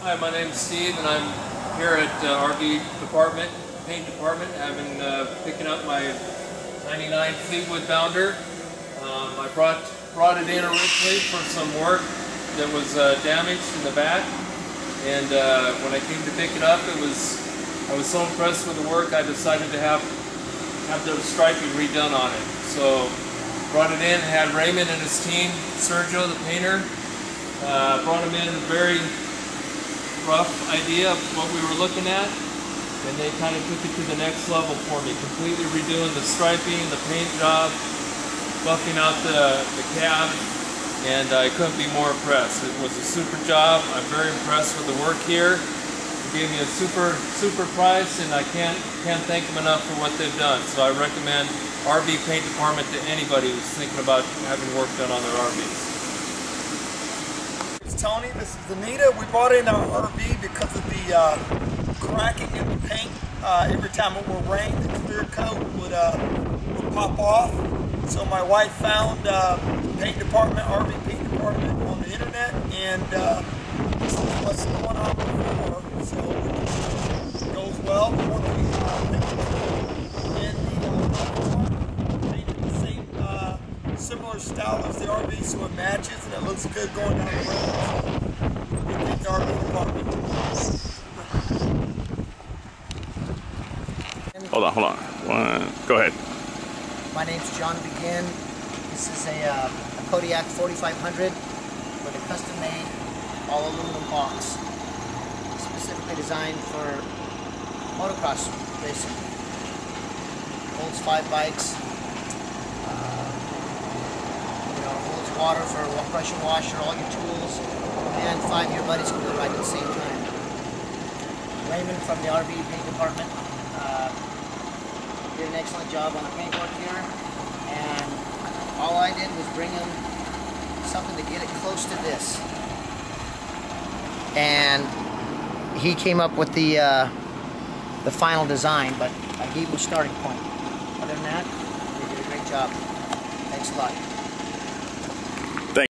Hi, my name's Steve, and I'm here at uh, RV department, paint department. I've been uh, picking up my 99 Fleetwood Bounder. Um, I brought brought it in originally for some work that was uh, damaged in the back, and uh, when I came to pick it up, it was I was so impressed with the work, I decided to have have the striping redone on it. So brought it in, had Raymond and his team, Sergio the painter, uh, brought him in very rough idea of what we were looking at, and they kind of took it to the next level for me, completely redoing the striping, the paint job, buffing out the, the cab, and I couldn't be more impressed. It was a super job. I'm very impressed with the work here. They gave me a super, super price, and I can't, can't thank them enough for what they've done. So I recommend RV Paint Department to anybody who's thinking about having work done on their RVs. Tony, this is Anita. We brought in our RV because of the uh, cracking in the paint. Uh, every time it would rain, the clear coat would, uh, would pop off. So my wife found uh, the paint department, RV paint department on the internet, and uh, this is what's going on before. So it goes well. Once we uh, and the uh, painted the same uh, similar style as the RV, so it matches and it looks good going down the road. We think the RV department. Hold on, hold on. One, go ahead. My name's John Begin. This is a, uh, a Kodiak 4500 with a custom-made all aluminum box, specifically designed for motocross racing. Holds five bikes. Uh, you know, holds water for a pressure washer, all your tools, and five of your buddies can go ride at the same time. Raymond from the RV paint department. Uh, did an excellent job on the paintwork here, and all I did was bring him something to get it close to this. And he came up with the uh, the final design, but I gave him a starting point. Other than that, they did a great job. Thanks a lot.